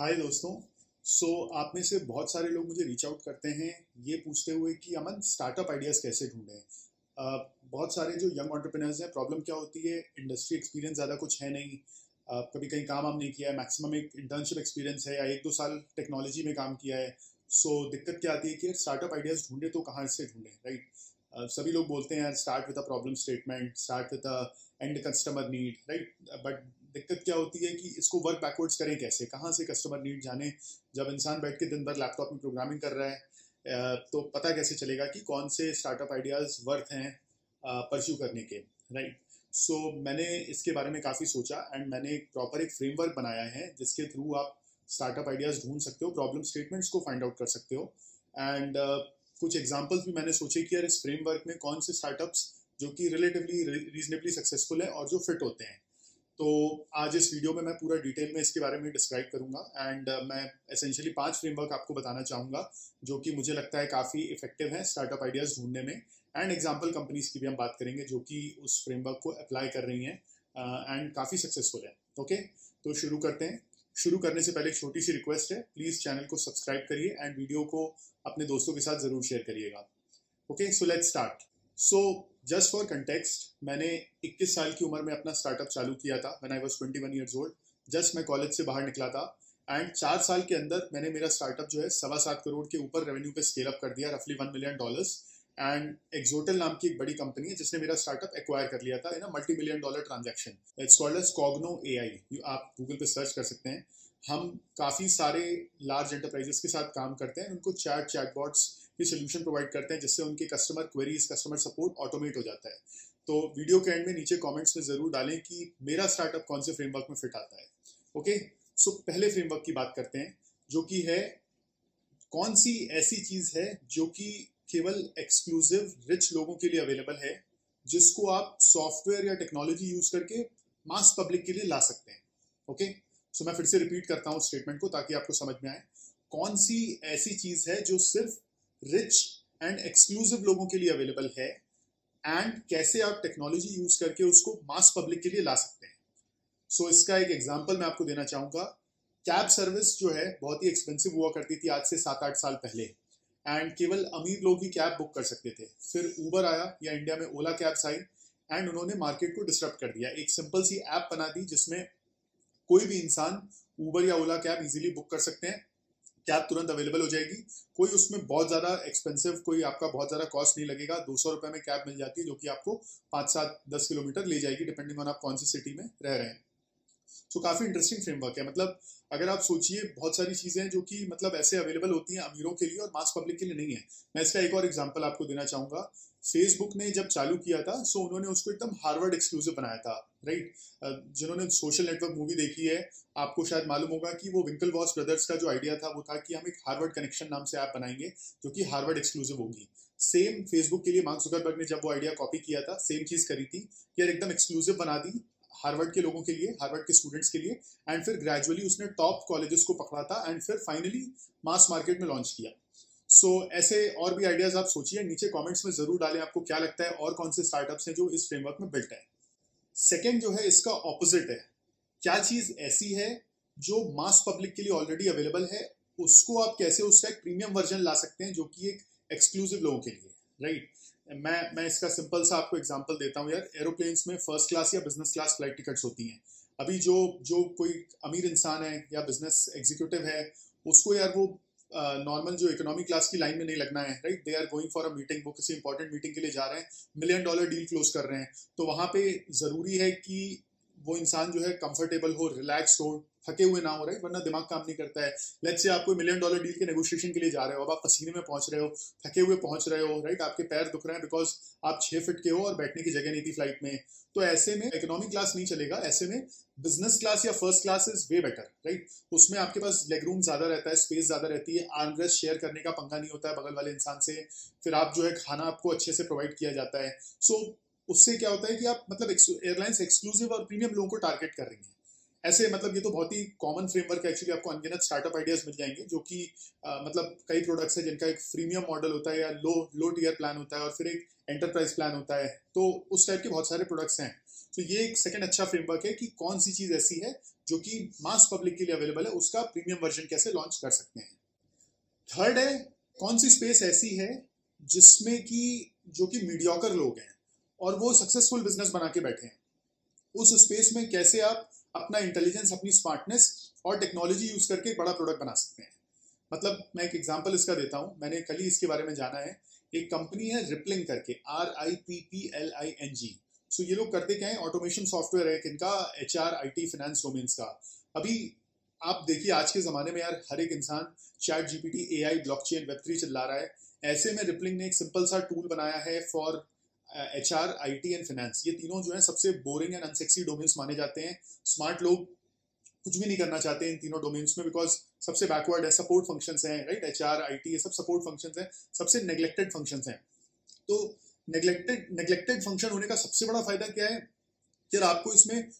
हाय दोस्तों. सो so, आप में से बहुत सारे लोग मुझे रीच आउट करते हैं ये पूछते हुए कि अमन स्टार्टअप आइडियाज़ कैसे ढूंढें? uh, बहुत सारे जो यंग ऑन्टरप्रेनर्स हैं प्रॉब्लम क्या होती है? इंडस्ट्री एक्सपीरियंस ज़्यादा कुछ है नहीं. uh, कभी कहीं काम हम नहीं किया है मैक्सिमम एक इंटर्नशिप एक्सपीरियंस है या एक दो साल टेक्नोलॉजी में काम किया है. सो so, दिक्कत क्या आती है कि स्टार्टअप आइडियाज़ ढूंढे तो कहाँ से ढूंढें राइट uh, सभी लोग बोलते हैं start with a problem statement start with a end customer need right but दिक्कत क्या होती है कि इसको वर्क बैकवर्ड्स करें कैसे? कहाँ से कस्टमर नीड जाने? जब इंसान बैठ के दिन भर लैपटॉप में प्रोग्रामिंग कर रहा है तो पता कैसे चलेगा कि कौन से स्टार्टअप आइडियाज़ वर्थ हैं परस्यू करने के राइट सो so, मैंने इसके बारे में काफ़ी सोचा एंड मैंने एक प्रॉपर एक फ्रेमवर्क बनाया है जिसके थ्रू आप स्टार्टअप आइडियाज़ ढूंढ सकते हो प्रॉब्लम स्टेटमेंट्स को फाइंड आउट कर सकते हो। एंड uh, कुछ एग्जांपल्स भी मैंने सोचे कि यार इस फ्रेमवर्क में कौन से स्टार्टअप्स जो कि रिलेटिवली रीजनेबली सक्सेसफुल है और जो फिट होते हैं। तो आज इस वीडियो में मैं पूरा डिटेल में इसके बारे में डिस्क्राइब करूँगा एंड uh, मैं एसेंशियली पाँच फ्रेमवर्क आपको बताना चाहूँगा जो कि मुझे लगता है काफ़ी इफ़ेक्टिव है स्टार्टअप आइडियाज़ ढूँढने में एंड एग्ज़ाम्पल कंपनीज़ की भी हम बात करेंगे जो कि उस फ्रेमवर्क को अप्लाई कर रही हैं एंड uh, काफ़ी सक्सेसफुल है ओके तो शुरू करते हैं। शुरू करने से पहले एक छोटी सी रिक्वेस्ट है प्लीज़ चैनल को सब्सक्राइब करिए एंड वीडियो को अपने दोस्तों के साथ ज़रूर शेयर करिएगा okay so let start so just for context मैंने 21 साल की उम्र में अपना स्टार्टअप चालू किया था when I was 21 years old just मैं कॉलेज से बाहर निकला था एंड चार साल के अंदर मैंने मेरा स्टार्टअप जो है सवा सात करोड़ के ऊपर रेवेन्यू पे स्केल अप कर दिया रफली one million dollars and Exotel नाम की एक बड़ी कंपनी है जिसने मेरा स्टार्टअप एक्वायर कर लिया था in multi million dollar transaction it's called as Cogno A I आप गूगल पे सर्च कर सकते हैं. हम काफ़ी सारे लार्ज एंटरप्राइजेस के साथ काम करते हैं. उनको चैट चैट चैटबॉट्स की सोल्यूशन प्रोवाइड करते हैं, जिससे उनके customer queries customer support automate हो जाता है। तो वीडियो के एंड में नीचे कमेंट्स में ज़रूर डालें कि मेरा स्टार्टअप कौन से फ्रेमवर्क में फिट आता है। ओके सो पहले फ्रेमवर्क की बात करते हैं, जो कि है, कौन सी ऐसी चीज़ है जो कि केवल एक्सक्लूसिव रिच लोगों के लिए अवेलेबल है, जिसको आप सॉफ्टवेयर या टेक्नोलॉजी यूज़ करके मास पब्लिक के लिए ला सकते हैं। ओके सो मैं फिर से रिपीट करता हूँ स्टेटमेंट को ताकि आपको समझ में आए। कौन सी ऐसी चीज़ है जो सिर्फ़ रिच एंड एक्सक्लूसिव लोगों के लिए अवेलेबल है एंड कैसे आप टेक्नोलॉजी यूज़ करके उसको मास पब्लिक के लिए ला सकते हैं। सो so, इसका एक एग्ज़ाम्पल मैं आपको देना चाहूँगा। कैब सर्विस जो है बहुत ही एक्सपेंसिव हुआ करती थी आज से सात आठ साल पहले एंड केवल अमीर लोग ही कैब बुक कर सकते थे। फिर ऊबर आया या इंडिया में ओला कैब्स आई एंड उन्होंने मार्केट को डिस्टर्ब कर दिया। एक सिंपल सी ऐप बना दी जिसमें कोई भी इंसान ऊबर या ओला कैब इजीली बुक कर सकते हैं। कैब तुरंत अवेलेबल हो जाएगी। कोई उसमें बहुत ज़्यादा एक्सपेंसिव कोई आपका बहुत ज़्यादा कॉस्ट नहीं लगेगा। दो सौ रुपए में कैब मिल जाती है, जो कि आपको पाँच सात, दस किलोमीटर ले जाएगी डिपेंडिंग ऑन आप कौन सी सिटी में रह रहे हैं। सो काफ़ी इंटरेस्टिंग फ्रेमवर्क है। मतलब अगर आप सोचिए, बहुत सारी चीज़ें जो कि मतलब ऐसे अवेलेबल होती हैं अमीरों के लिए और मास पब्लिक के लिए नहीं है। मैं इसका एक और एग्ज़ाम्पल आपको देना चाहूँगा। फेसबुक ने जब चालू किया था सो उन्होंने उसको एकदम हार्वर्ड एक्सक्लूसिव बनाया था राइट जिन्होंने सोशल नेटवर्क मूवी देखी है, आपको शायद मालूम होगा कि वो विंकल वॉस ब्रदर्स का जो आइडिया था वो था कि हम एक हार्वर्ड कनेक्शन नाम से ऐप बनाएँगे, जो कि हार्वर्ड एक्सक्लूसिव होगी। सेम फेसबुक के लिए मार्क जुकरबर्ग ने जब वो आइडिया कॉपी किया था सेम चीज़ करी थी यार एकदम एक्सक्लूसिव बना दी हार्वर्ड के लोगों के लिए हार्वर्ड के स्टूडेंट्स के लिए एंड फिर ग्रेजुअली उसने टॉप कॉलेजेस को पकड़ा था एंड फिर फाइनली मास मार्केट में लॉन्च किया। सो so, ऐसे और भी आइडियाज़ आप सोचिए नीचे कमेंट्स में ज़रूर डालें आपको क्या लगता है और कौन से स्टार्टअप्स हैं जो इस फ्रेमवर्क में बिल्ट है। सेकेंड जो है इसका ऑपोजिट है। क्या चीज़ ऐसी है जो मास पब्लिक के लिए ऑलरेडी अवेलेबल है? उसको आप कैसे उसका एक प्रीमियम वर्जन ला सकते हैं जो कि एक एक्सक्लूसिव लोगों के लिए राइट मैं मैं इसका सिंपल सा आपको एग्जांपल देता हूँ यार। एरोप्लेन्स में फ़र्स्ट क्लास या बिज़नेस क्लास फ़्लाइट टिकट्स होती हैं। अभी जो जो कोई अमीर इंसान है या बिज़नेस एग्जीक्यूटिव है, उसको यार वो नॉर्मल जो इकोनॉमी क्लास की लाइन में नहीं लगना है right they are going for a meeting वो किसी इंपॉर्टेंट मीटिंग के लिए जा रहे हैं मिलियन डॉलर डील क्लोज कर रहे हैं। तो वहाँ पे ज़रूरी है कि वो इंसान जो है कंफर्टेबल हो रिलैक्स हो, थके हुए ना हो रहे वरना दिमाग काम नहीं करता है। लेट्स से आपको मिलियन डॉलर डील के नेगोशिएशन के लिए जा रहे हो, अब आप पसीने में पहुँच रहे हो, थके हुए पहुँच रहे हो राइट आपके पैर दुख रहे हैं बिकॉज़ आप छह फिट के हो और बैठने की जगह नहीं थी फ़्लाइट में। तो ऐसे में इकोनॉमिक क्लास नहीं चलेगा, ऐसे में बिज़नेस क्लास या first class is way better right उसमें आपके पास लेग रूम ज़्यादा रहता है स्पेस ज़्यादा रहती है आर्मरेस्ट शेयर करने का पंगा नहीं होता है बगल वाले इंसान से, फिर आप जो है खाना आपको अच्छे से प्रोवाइड किया जाता है। सो उससे क्या होता है कि आप मतलब एयरलाइंस एक्सक्लूसिव और प्रीमियम लोगों को टारगेट कर रही हैं। ऐसे मतलब ये तो बहुत ही कॉमन फ्रेमवर्क है एक्चुअली आपको अनगिनत स्टार्टअप आइडियाज़ मिल जाएँगे, जो कि मतलब कई प्रोडक्ट्स है जिनका एक फ्रीमियम मॉडल होता है या लो लो टीयर प्लान होता है और फिर एक एंटरप्राइज प्लान होता है। तो उस टाइप के बहुत सारे प्रोडक्ट्स हैं। तो ये एक सेकंड अच्छा फ्रेमवर्क है कि कौन सी चीज़ ऐसी है जो कि मास पब्लिक के लिए अवेलेबल है, उसका प्रीमियम वर्जन कैसे लॉन्च कर सकते हैं। थर्ड है, कौन सी स्पेस ऐसी है जिसमें कि, जो कि मीडियोकर लोग हैं। और वो सक्सेसफुल बिज़नेस बना के बैठे हैं। उस स्पेस में कैसे आप अपना इंटेलिजेंस अपनी स्मार्टनेस और टेक्नोलॉजी यूज़ करके एक बड़ा प्रोडक्ट बना सकते हैं। मतलब मैं एक एग्ज़ाम्पल इसका देता हूँ। मैंने कल ही इसके बारे में जाना है। एक कंपनी है रिपलिंग करके R I P P L I N G so ये लोग करते क्या है? ऑटोमेशन सॉफ्टवेयर है इनका H R I T finance domains का। अभी आप देखिए आज के ज़माने में यार हर एक इंसान ChatGPT A I blockchain web three चला रहा है। ऐसे में रिपलिंग ने एक सिंपल सा टूल बनाया है for H R I T and finance ये तीनों जो है सबसे बोरिंग एंड अनसेक्सी डोमेन्स माने जाते हैं। स्मार्ट लोग कुछ भी नहीं करना चाहते इन तीनों डोमेन्स में बिकॉज़ सबसे बैकवर्ड है सपोर्ट फ़ंक्शंस हैं right H R I T ये सब सपोर्ट फ़ंक्शंस हैं, सबसे नेग्लेक्टेड फ़ंक्शंस हैं। तो नेग्लेक्टेड नेग्लेक्टेड फ़ंक्शन होने का सबसे बड़ा फ़ायदा क्या है? कि आपको इसमें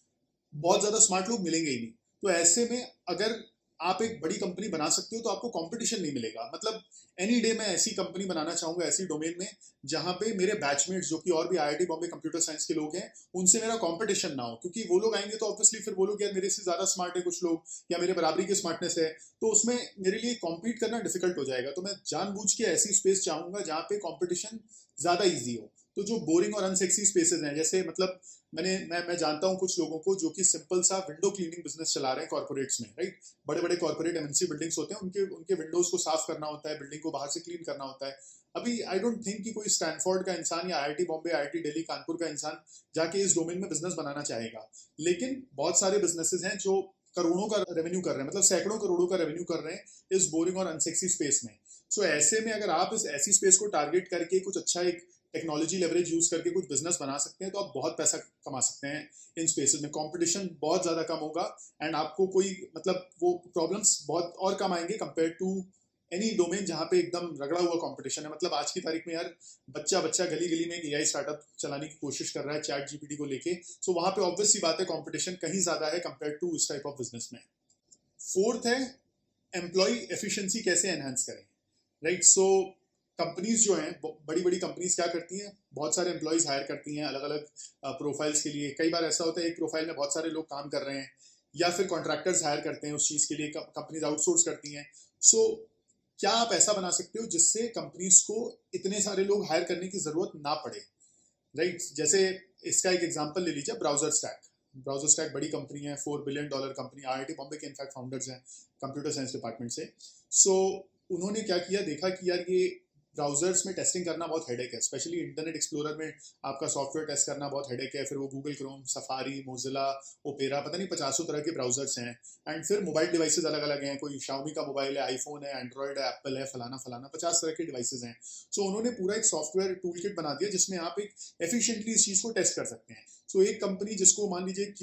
बहुत ज़्यादा स्मार्ट लोग मिलेंगे ही नहीं। तो ऐसे में अगर आप एक बड़ी कंपनी बना सकते हो तो आपको कंपटीशन नहीं मिलेगा। मतलब एनी डे मैं ऐसी कंपनी बनाना चाहूँगा, ऐसी डोमेन में, जहाँ पे मेरे बैचमेट्स जो कि और भी आईआईटी बॉम्बे कंप्यूटर साइंस के लोग हैं, उनसे मेरा कंपटीशन ना हो। क्योंकि वो लोग आएँगे तो ऑब्वियसली फिर वो लोग यार, मेरे से ज़्यादा स्मार्ट है कुछ लोग, या मेरे बराबरी की स्मार्टनेस है। तो उसमें मेरे लिए कॉम्पीट करना डिफ़िकल्ट हो जाएगा। तो मैं जानबूझ के ऐसी स्पेस चाहूँगा जहाँ पे कॉम्पिटिशन ज़्यादा ईजी हो। तो जो बोरिंग और अनसेक्सी स्पेसेस हैं जैसे मतलब मैंने मैं मैं जानता हूँ कुछ लोगों को जो कि सिंपल सा विंडो क्लीनिंग बिज़नेस चला रहे हैं कॉर्पोरेट्स में राइट बड़े बड़े कॉर्पोरेट एमएनसी बिल्डिंग्स होते हैं उनके उनके विंडोज़ को साफ़ करना होता है बिल्डिंग को बाहर से क्लीन करना होता है। अभी आई डोंट थिंक कि कोई स्टैनफोर्ड का इंसान या आईआईटी बॉम्बे आईआईटी दिल्ली कानपुर का इंसान जाके इस डोमेन में बिज़नेस बनाना चाहेगा। लेकिन बहुत सारे बिजनेसेस हैं जो करोड़ों का रेवेन्यू कर रहे हैं मतलब सैकड़ों करोड़ों का रेवेन्यू कर रहे हैं इस बोरिंग और अनसेक्सी स्पेस में। सो so, ऐसे में अगर आप इस ऐसी स्पेस को टारगेट करके कुछ अच्छा एक टेक्नोलॉजी लेवरेज यूज़ करके कुछ बिज़नेस बना सकते हैं तो आप बहुत पैसा कमा सकते हैं इन स्पेसेस में। कंपटीशन बहुत ज़्यादा कम होगा एंड आपको कोई मतलब वो प्रॉब्लम्स बहुत और कम आएँगे कंपेयर टू एनी डोमेन जहाँ पे एकदम रगड़ा हुआ कंपटीशन है। मतलब आज की तारीख में यार बच्चा बच्चा गली गली में ए स्टार्टअप चलाने की कोशिश कर रहा है चैट जीपीटी को लेके। सो so, वहाँ पे ऑब्वियस सी बात है कॉम्पिटिशन कहीं ज़्यादा है कंपेयर टू इस टाइप ऑफ़ बिज़नेस में। फोर्थ है एम्प्लॉय एफिशिएंसी कैसे एनहेंस करें? Right right? So so, companies जो हैं बड़ी बड़ी कंपनीज़ क्या करती हैं? बहुत सारे एम्प्लॉयज़ हायर करती हैं अलग अलग प्रोफाइल्स के लिए। कई बार ऐसा होता है एक प्रोफ़ाइल में बहुत सारे लोग काम कर रहे हैं या फिर कॉन्ट्रैक्टर्स हायर करते हैं उस चीज़ के लिए कंपनीज़ आउटसोर्स करती हैं। सो so, क्या आप ऐसा बना सकते हो जिससे कंपनीज़ को इतने सारे लोग हायर करने की ज़रूरत ना पड़े? Right right? जैसे इसका एक एग्ज़ाम्पल ले लीजिए ब्राउज़र स्टैक ब्राउज़र स्टैक बड़ी कंपनी है four billion dollar company I Bombay के इनफैक्ट फाउंडर्स हैं कंप्यूटर साइंस डिपार्टमेंट से सो। So, उन्होंने क्या किया? देखा कि यार ये ब्राउजर्स में टेस्टिंग करना बहुत हेडेक है स्पेशली इंटरनेट एक्सप्लोरर में आपका सॉफ्टवेयर टेस्ट करना बहुत हेडेक है फिर वो Google Chrome Safari Mozilla Opera पता नहीं पचासों तरह के ब्राउजर्स हैं एंड फिर मोबाइल डिवाइसेज अलग अलग हैं कोई शाउमी का मोबाइल है आईफोन है एंड्रॉयड है एप्पल है फलाना फलाना पचास तरह के डिवाइसेज हैं। सो so, उन्होंने पूरा एक सॉफ्टवेयर टूल किट बना दिया जिसमें आप एक एफिशिएंटली इस चीज़ को टेस्ट कर सकते हैं। सो एक कंपनी जिसको मान लीजिए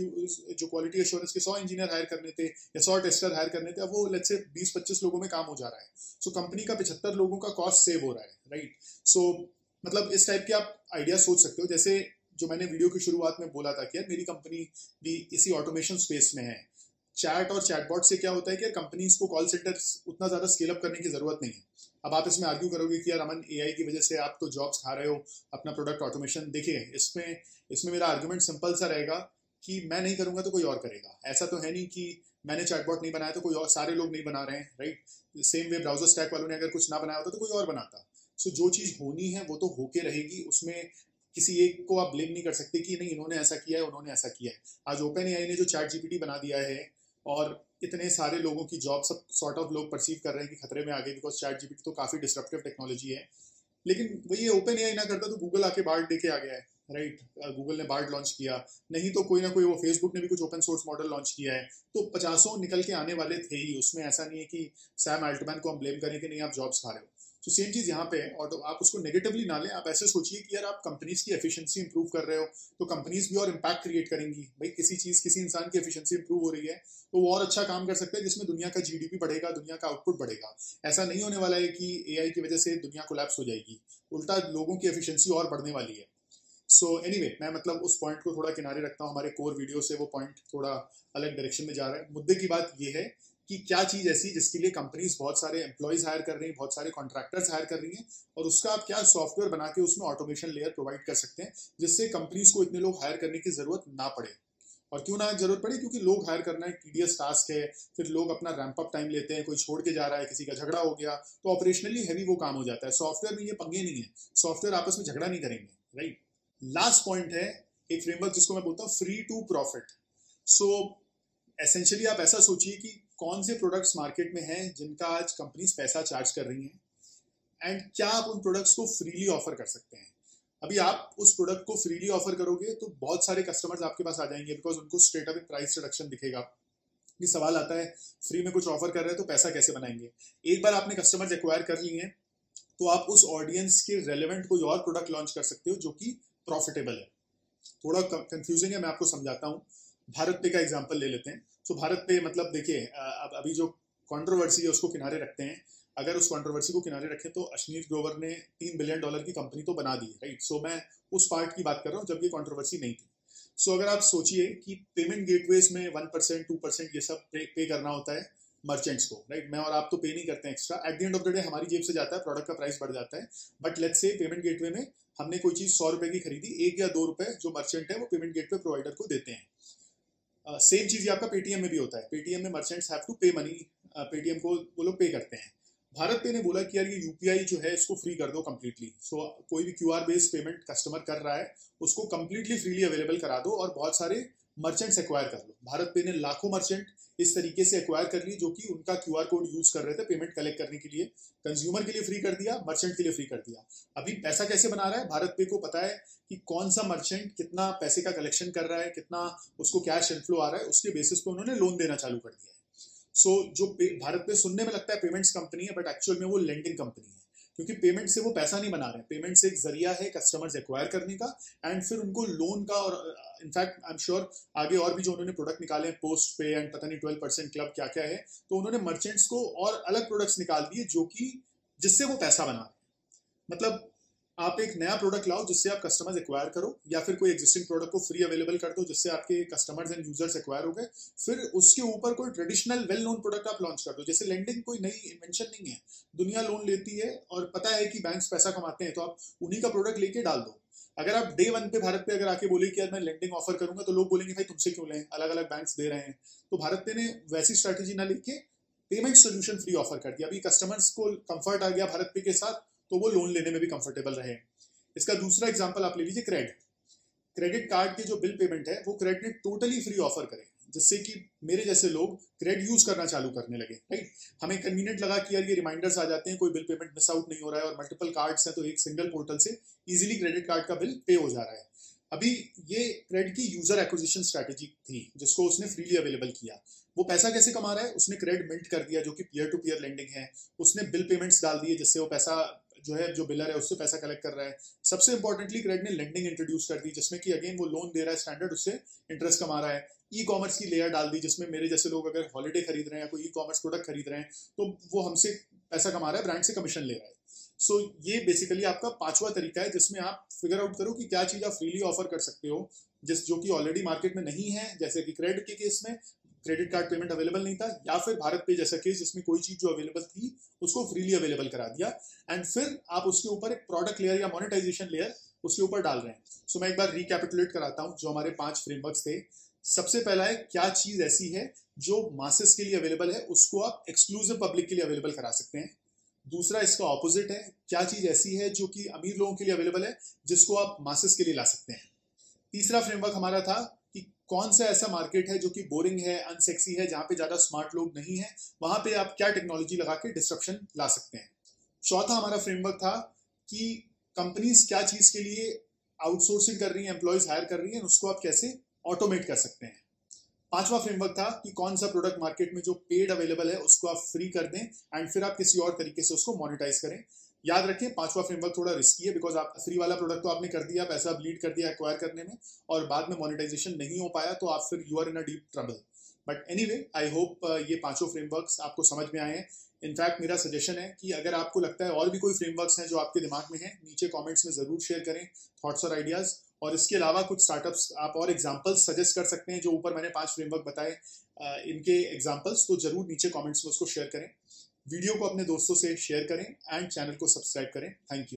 जो क्वालिटी एश्योरेंस के सौ इंजीनियर हायर करने थे या सौ टेस्टर हायर करने थे वो लेट से बीस पच्चीस लोगों में काम हो जा रहा है। सो so, कंपनी का पिछहत्तर लोगों का कॉस्ट सेव हो रहा है राइट सो so, मतलब इस टाइप के आप आइडिया सोच सकते हो। जैसे जो मैंने वीडियो की शुरुआत में बोला था कि यार मेरी कंपनी भी इसी ऑटोमेशन स्पेस में है। चैट और चैटबॉट से क्या होता है कि कंपनीज़ को कॉल सेंटर उतना ज़्यादा स्केल अप करने की ज़रूरत नहीं है। अब आप इसमें आर्ग्यू करोगे कि यार अमन एआई की वजह से आप तो जॉब्स खा रहे हो, अपना प्रोडक्ट ऑटोमेशन देखिए, इसमें इसमें मेरा आर्ग्यूमेंट सिंपल सा रहेगा कि मैं नहीं करूँगा तो कोई और करेगा। ऐसा तो है नहीं कि मैंने चैटबॉट नहीं बनाया तो कोई और, सारे लोग नहीं बना रहे हैं right same way browser stack वालों ने अगर कुछ ना बनाया होता तो कोई और बनाता। सो जो चीज़ होनी है वो तो होके रहेगी, उसमें किसी एक को आप ब्लेम नहीं कर सकते कि नहीं, इन्होंने ऐसा किया है, उन्होंने ऐसा किया है। आज ओपन एआई ने जो चैट जीपीटी बना दिया है और इतने सारे लोगों की जॉब सब सॉर्ट ऑफ़ लोग परसीव कर रहे हैं कि खतरे में आ गए बिकॉज़ चैट जीपीटी तो काफ़ी डिस्ट्रप्टिव टेक्नोलॉजी है। लेकिन वही ओपन ए ना करता तो गूगल आके बार्ड देके आ गया है राइट गूगल ने बार्ड लॉन्च किया। नहीं तो कोई ना कोई वो फेसबुक ने भी कुछ ओपन सोर्स मॉडल लॉन्च किया है। तो पचासों निकल के आने वाले थे ही, उसमें ऐसा नहीं है कि सैम अल्टमैन को हम ब्लेम करें कि नहीं, आप जॉब्स खा रहे हो। तो सेम चीज़ यहाँ पे है और तो आप उसको नेगेटिवली ना लें आप ऐसे सोचिए कि यार आप कंपनीज़ की एफिशिएंसी इंप्रूव कर रहे हो तो कंपनीज़ भी और इम्पैक्ट क्रिएट करेंगी। भाई किसी चीज़ किसी इंसान की एफिशिएंसी इंप्रूव हो रही है तो वो और अच्छा काम कर सकते हैं जिसमें दुनिया का जीडीपी बढ़ेगा दुनिया का आउटपुट बढ़ेगा। ऐसा नहीं होने वाला है कि एआई की वजह से दुनिया कोलैप्स हो जाएगी। उल्टा लोगों की एफिशियंसी और बढ़ने वाली है। सो so, एनी anyway, मैं मतलब उस पॉइंट को थोड़ा किनारे रखता हूँ हमारे कोर वीडियो से वो पॉइंट थोड़ा अलग डायरेक्शन में जा रहा है। मुद्दे की बात ये है कि क्या चीज़ ऐसी जिसके लिए कंपनीज़ बहुत सारे एम्प्लॉयज़ हायर कर रही हैं, बहुत सारे कॉन्ट्रैक्टर्स हायर कर रही हैं और उसका आप क्या सॉफ्टवेयर बना के उसमें ऑटोमेशन लेयर प्रोवाइड कर सकते हैं जिससे कंपनीज़ को इतने लोग हायर करने की ज़रूरत ना पड़े। और क्यों ना ज़रूरत पड़े? क्योंकि लोग हायर करना एक टीडीएस टास्क है, फिर लोग अपना रैंप अप टाइम लेते हैं, कोई छोड़ के जा रहा है, किसी का झगड़ा हो गया तो ऑपरेशनली हैवी वो काम हो जाता है। सॉफ्टवेयर में ये पंगे नहीं है। सॉफ्टवेयर आपस में झगड़ा नहीं करेंगे राइट लास्ट पॉइंट है, एक फ्रेमवर्क जिसको मैं बोलता हूँ free to profit so essentially आप ऐसा सोचिए कि कौन से प्रोडक्ट्स मार्केट में हैं जिनका आज कंपनीज़ पैसा चार्ज कर रही हैं? एंड क्या आप उन प्रोडक्ट्स को फ्रीली ऑफ़र कर सकते हैं? अभी आप उस प्रोडक्ट को फ्रीली ऑफ़र करोगे तो बहुत सारे कस्टमर्स आपके पास आ जाएँगे बिकॉज़ उनको स्ट्रेट अवे प्राइस रिडक्शन दिखेगा। ये सवाल आता है फ्री में कुछ ऑफ़र कर रहे हैं तो पैसा कैसे बनाएँगे? एक बार आपने कस्टमर्स एक्वायर कर लिए हैं तो आप उस ऑडियंस के रेलिवेंट कोई और प्रोडक्ट लॉन्च कर सकते हो जो कि प्रॉफिटेबल है। थोड़ा कंफ्यूजिंग है, मैं आपको समझाता हूँ। भारत पे का एग्ज़ाम्पल ले लेते हैं। तो भारत पे मतलब देखिए अब, अभी जो कॉन्ट्रोवर्सी है, उसको किनारे रखते हैं। अगर उस कंट्रोवर्सी को किनारे रखें तो अश्नीर ग्रोवर ने तीन बिलियन डॉलर की कंपनी तो बना दी है राइट सो मैं उस पार्ट की बात कर रहा हूँ, जब ये कंट्रोवर्सी नहीं थी। सो अगर आप सोचिए कि पेमेंट गेटवेज में वन परसेंट टू परसेंट ये सब पे करना होता है मर्चेंट्स को राइट मैं और आप तो पे नहीं करते हैं extra at the end of the day हमारी जेब से जाता है प्रोडक्ट का प्राइस बढ़ जाता है। But let's say payment gateway में हमने कोई चीज़ सौ रुपए की खरीदी, एक या दो रुपए जो मर्चेंट है, वो पेमेंट गेटवे प्रोवाइडर को देते हैं। सेम चीज़ आपका पेटीएम में भी होता है। पेटीएम में merchants have to pay money Paytm को वो लोग पे करते हैं। भारत पे ने बोला कि यार ये यूपीआई जो है इसको फ्री कर दो कम्प्लीटली सो so, कोई भी Q R based payment customer कर रहा है उसको कम्प्लीटली फ्रीली अवेलेबल करा दो और बहुत सारे मर्चेंट्स एक्वायर कर लो। भारत पे ने लाखों मर्चेंट इस तरीके से एक्वायर कर ली जो कि उनका क्यू आर कोड यूज़ कर रहे थे पेमेंट कलेक्ट करने के लिए। कंज्यूमर के लिए फ्री कर दिया मर्चेंट के लिए फ्री कर दिया। अभी पैसा कैसे बना रहा है? भारत पे को पता है कि कौन सा मर्चेंट कितना पैसे का कलेक्शन कर रहा है कितना उसको कैश इनफ्लो आ रहा है उसके बेसिस पे उन्होंने लोन देना चालू कर दिया है। सो so, जो भारत पे सुनने में लगता है पेमेंट्स कंपनी है बट एक्चुअल में वो लेंडिंग कंपनी है। क्योंकि पेमेंट से वो पैसा नहीं बना रहे। पेमेंट से एक ज़रिया है कस्टमर्स एक्वायर करने का एंड फिर उनको लोन का और इनफैक्ट आई एम श्योर आगे और भी जो उन्होंने प्रोडक्ट निकाले हैं पोस्ट पे एंड पता नहीं ट्वेल्व परसेंट क्लब क्या क्या है तो उन्होंने मर्चेंट्स को और अलग प्रोडक्ट्स निकाल दिए जो कि, जिससे वो पैसा बना रहे। मतलब आप एक नया प्रोडक्ट लाओ जिससे आप कस्टमर्स एक्वायर करो, या फिर कोई एग्जिस्टिंग प्रोडक्ट को फ्री अवेलेबल कर दो जिससे आपके कस्टमर्स एंड यूज़र्स एक्वायर हो गए, फिर उसके ऊपर कोई ट्रेडिशनल वेल नोन प्रोडक्ट आप लॉन्च कर दो। जैसे लेंडिंग कोई नई इन्वेंशन नहीं है, दुनिया लोन लेती है और पता है कि बैंक पैसा कमाते हैं तो आप उन्हीं का प्रोडक्ट लेके डाल दो। अगर आप डे वन पे भारत पे अगर आके बोले कि यार मैं लेंडिंग ऑफ़र करूँगा तो लोग बोलेंगे, भाई तुमसे क्यों लें? अलग अलग बैंक दे रहे हैं। तो भारत पे ने वैसी स्ट्रेटेजी ना लेके पेमेंट सोल्यूशन फ्री ऑफ़र कर दिया। अभी कस्टमर्स को कंफर्ट आ गया भारत पे के साथ तो वो लोन लेने में भी कंफर्टेबल रहे। इसका दूसरा एग्ज़ाम्पल आप ले लीजिए क्रेडिट क्रेडिट कार्ड के जो बिल पेमेंट है, वो क्रेडिट टोटली फ्री ऑफ़र करे, जिससे कि मेरे जैसे लोग क्रेडिट यूज़ करना चालू करने लगे राइट हमें कन्वीनियंट लगा कि यार ये रिमाइंडर्स आ जाते हैं, कोई बिल पेमेंट मिस आउट नहीं हो रहा है और मल्टीपल कार्ड्स हैं तो एक सिंगल पोर्टल से इजीली क्रेडिट कार्ड का बिल पे हो जा रहा है। अभी ये क्रेडिट की यूज़र एक्विजिशन स्ट्रेटेजी थी, जिसको उसने फ्रीली अवेलेबल किया। वो पैसा कैसे कमा रहा है? उसने क्रेडिट मिंट कर दिया, जो कि पीयर टू पीयर लेंडिंग है। उसने बिल पेमेंट्स डाल दिए, जिससे वो पैसा जो है जो बिलर है उससे पैसा कलेक्ट कर रहा है। सबसे इंपॉर्टेंटली क्रेडिट ने लेंडिंग इंट्रोड्यूस कर दी जिसमें कि अगेन वो लोन दे रहा है स्टैंडर्ड उससे इंटरेस्ट कमा रहा है। ई कॉमर्स की लेयर डाल दी जिसमें मेरे जैसे लोग अगर हॉलीडे खरीद रहे हैं या कोई ई कॉमर्स प्रोडक्ट खरीद रहे हैं तो वो हमसे पैसा कमा रहा है ब्रांड से कमीशन ले रहा है। सो so, ये बेसिकली आपका पांचवा तरीका है जिसमें आप फिगर आउट करो कि क्या चीज़ आप फ्रीली ऑफ़र कर सकते हो जिस जो कि ऑलरेडी मार्केट में नहीं है जैसे कि क्रेडिट के केस में क्रेडिट कार्ड पेमेंट अवेलेबल नहीं था या फिर भारत पे जैसा केस जिसमें कोई चीज़ जो अवेलेबल थी उसको फ्रीली अवेलेबल करा दिया। एंड फिर आप उसके ऊपर एक प्रोडक्ट लेयर या मोनेटाइजेशन लेयर उसके ऊपर डाल रहे हैं। सो so, मैं एक बार रिकैपिटुलेट कराता हूँ जो हमारे पाँच फ्रेमवर्क थे। सबसे पहला है क्या चीज़ ऐसी है जो मासेस के लिए अवेलेबल है उसको आप एक्सक्लूसिव पब्लिक के लिए अवेलेबल करा सकते हैं। दूसरा इसका ऑपोजिट है क्या चीज़ ऐसी है जो कि अमीर लोगों के लिए अवेलेबल है जिसको आप मासेस के लिए ला सकते हैं। तीसरा फ्रेमवर्क हमारा था कौन सा ऐसा मार्केट है जो कि बोरिंग है अनसेक्सी है, जहाँ पे ज़्यादा स्मार्ट लोग नहीं है? वहाँ पे आप क्या टेक्नोलॉजी लगा के डिस्ट्रप्शन ला सकते हैं? चौथा हमारा फ्रेमवर्क था कि कंपनीज़ क्या चीज़ के लिए आउटसोर्सिंग कर रही है एम्प्लॉयज़ हायर कर रही है, उसको आप कैसे ऑटोमेट कर सकते हैं? पांचवा फ्रेमवर्क था कि कौन सा प्रोडक्ट मार्केट में जो पेड अवेलेबल है, उसको आप फ्री कर दें एंड फिर आप किसी और तरीके से उसको मोनिटाइज करें। याद रखें, पांचवा फ्रेमवर्क थोड़ा रिस्की है बिकॉज़ आप फ्री वाला प्रोडक्ट तो आपने कर दिया, पैसा ब्लीड कर दिया एक्वायर करने में और बाद में मोनिटाइजेशन नहीं हो पाया तो आप फिर you are in a deep trouble but anyway I hope ये पाँचों फ्रेमवर्क्स आपको समझ में आए हैं। इनफैक्ट मेरा सजेशन है कि अगर आपको लगता है और भी कोई फ्रेमवर्क्स हैं जो आपके दिमाग में हैं, नीचे कमेंट्स में ज़रूर शेयर करें थॉट्स और आइडियाज़ और इसके अलावा कुछ स्टार्टअप्स आप और एग्जांपल्स सजेस्ट कर सकते हैं जो ऊपर मैंने पाँच फ्रेमवर्क बताए इनके एग्जांपल्स तो ज़रूर नीचे कमेंट्स में उसको शेयर करें। वीडियो को अपने दोस्तों से शेयर करें एंड चैनल को सब्सक्राइब करें। Thank you.